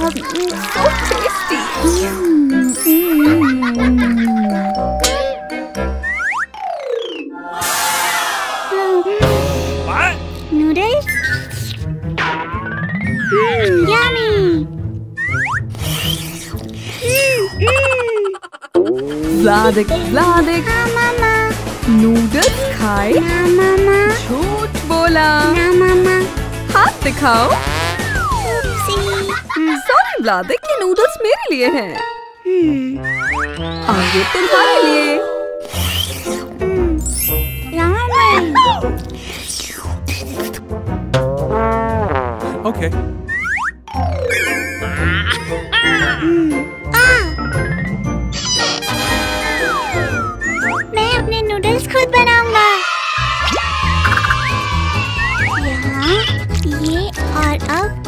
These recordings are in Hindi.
so tasty. Noodles? Mmm, yummy! Vladik, Vladik, हाँ मामा नूडल्स खाए ना मामा झूठ बोला ना मामा हाथ दिखाओ सी सॉरी व्लादिक ये नूडल्स मेरे लिए हैं। आगे तुम्हारे लिए। रामन Okay. मैं अपने नूडल्स खुद बनाऊँगा। यहाँ ये और अब।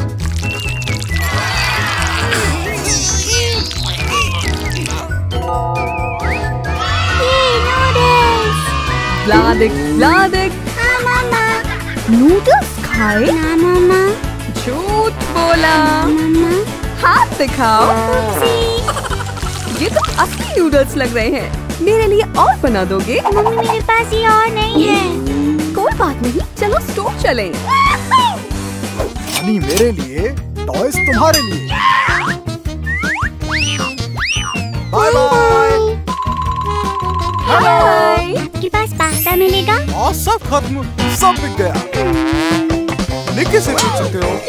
व्लादिक व्लादिक हाँ मामा। नूडल्स खाए? ना मामा। झूठ बोला। मामा। हाथ दिखाओ। ये तो असली नूडल्स लग रहे हैं। मेरे लिए और बना दोगे? मम्मी मेरे पास ये और नहीं है। कोई बात नहीं चलो स्टोर चलें। पानी मेरे लिए टॉयज तुम्हारे लिए। पास पास्ता मिलेगा? और सब खत्म सब बिक गया। निकी से पूछ सकते हो।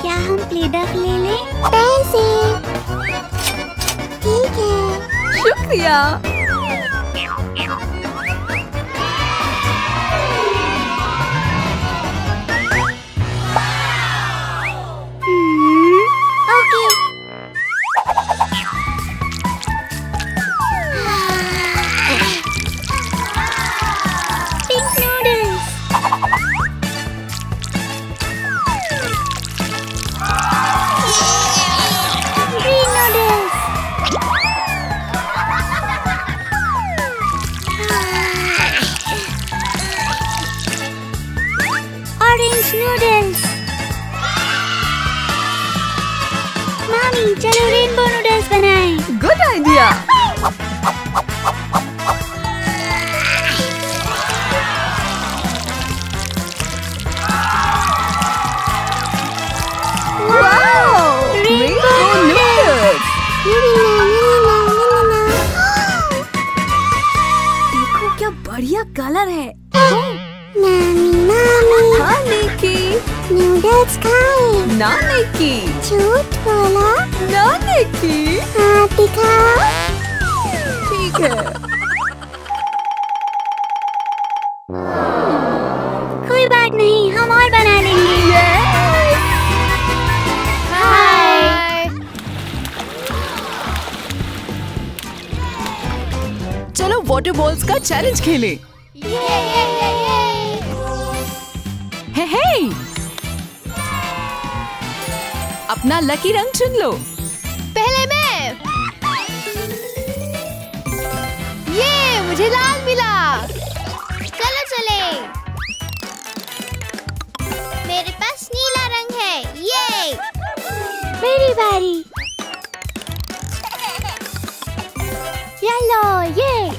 क्या हम प्लेडक ले लें? पैसे। ठीक है। शुक्रिया। चलो रेनबो नूडल्स बनाएँ। गुड आइडिया देखो क्या बढ़िया कलर है। नानी नानी। खाने की नूडल्स खाए। नाने की। झूठ बोला नाने की। हाथ दिखाओ ठीक है। कोई बात नहीं हम और बना लेंगे हाय चलो वाटर बॉल्स का चैलेंज खेलें। हे अपना लकी रंग चुन लो। पहले मैं। ये मुझे लाल मिला। चलो चले। मेरे पास नीला रंग है। ये। मेरी बारी। येलो ये।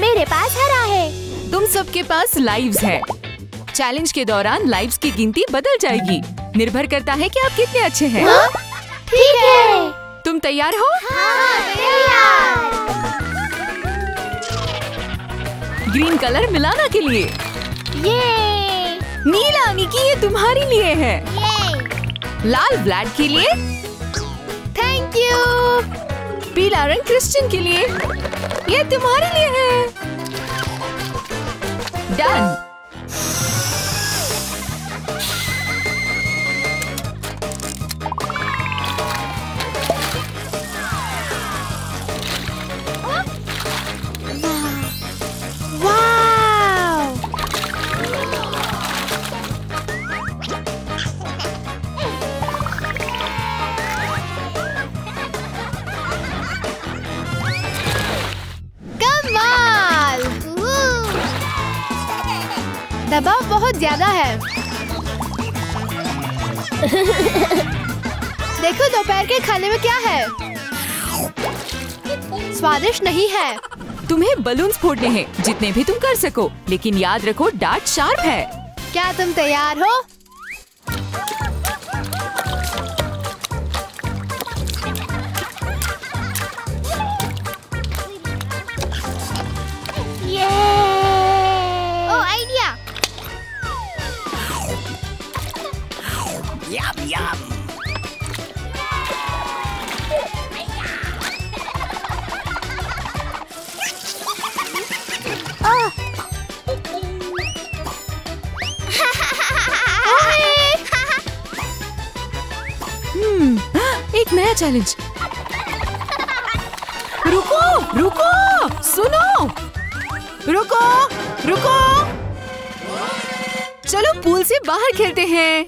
मेरे पास हरा है। तुम सबके पास लाइव्स हैं। चैलेंज के दौरान लाइव्स की गिनती बदल जाएगी। निर्भर करता है कि आप कितने अच्छे हैं। ठीक है। तुम तैयार हो? हाँ तैयार। ग्रीन कलर मिलाना के लिए। ये नीला निकी ये तुम्हारे लिए है। ये लाल ब्लैड के लिए। थैंक यू पीला रंग क्रिस्टियन के लिए। ये तुम्हारे लिए है। डन दबाव बहुत ज़्यादा है। देखो दोपहर के खाने में क्या है। स्वादिष्ट नहीं है। तुम्हें बलून फोड़ने हैं जितने भी तुम कर सको लेकिन याद रखो डार्ट शार्प है। क्या तुम तैयार हो? हम्म, एक नया चैलेंज रुको रुको सुनो. रुको रुको. चलो पूल से बाहर खेलते हैं.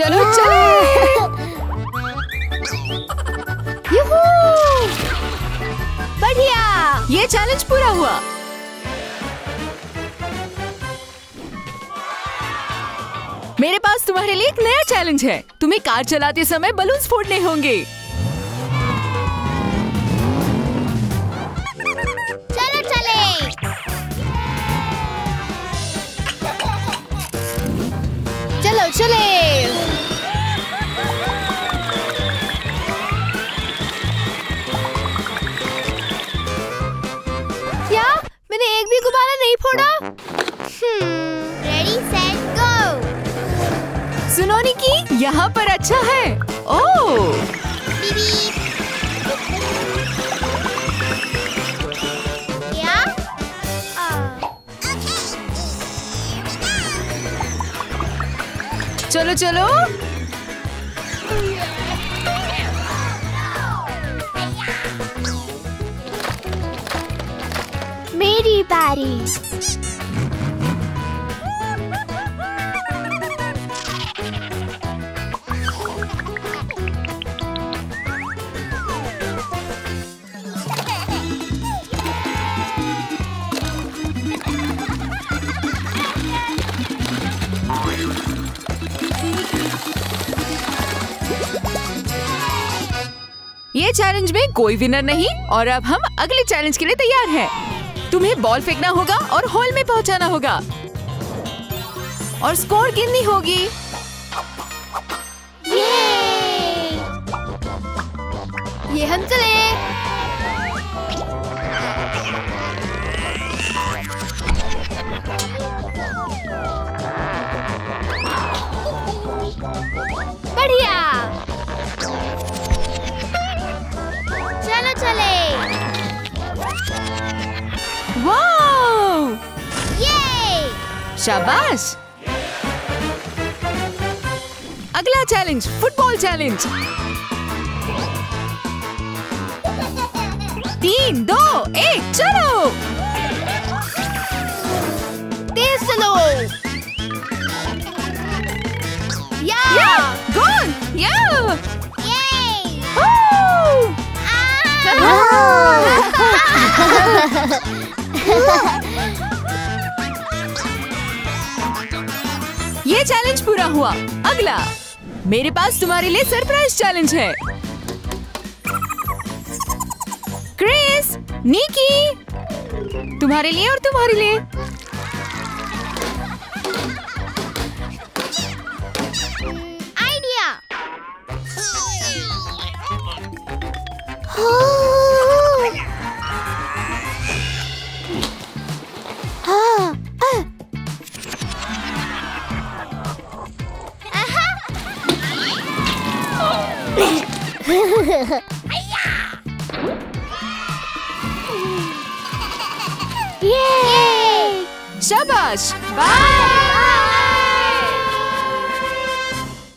चलो चलो। बढ़िया। ये चैलेंज पूरा हुआ। मेरे पास तुम्हारे लिए एक नया चैलेंज है। तुम्हें कार चलाते समय बलून्स फोड़ने होंगे। फोड़ा Ready, set, go! सुनो निकी यहाँ पर अच्छा है? Oh. चलो चलो मेरी बारी ये चैलेंज में कोई विनर नहीं और अब हम अगले चैलेंज के लिए तैयार हैं। तुम्हें बॉल फेंकना होगा और हॉल में पहुंचाना होगा। और स्कोर गिननी होगी? ये हम चले। शाबाश। अगला चैलेंज फुटबॉल चैलेंज तीन दो एक चलो। तेज चलो या। या गोल या। ये चैलेंज पूरा हुआ। अगला। मेरे पास तुम्हारे लिए सरप्राइज़ चैलेंज है। क्रिस नीकी तुम्हारे लिए और तुम्हारे लिए। आइडिया शाबाश बाय